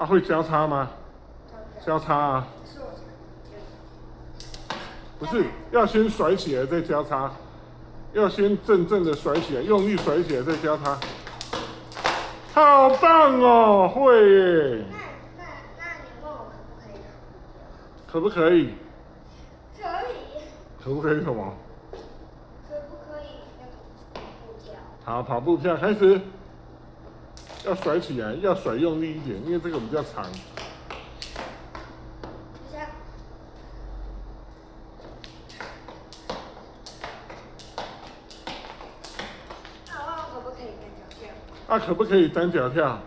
啊，会交叉吗？交叉啊，不是，要先甩起来再交叉，要先正正的甩起来，用力甩起来再交叉。好棒哦，会耶！那那那你问我可不可以？可不可以？可以，可不可以什么？可不可以跑步掉？好，跑步跳开始，要甩起来，要甩用力一点，因为这个比较长。那可不可以单脚跳？啊，可不可以单脚跳？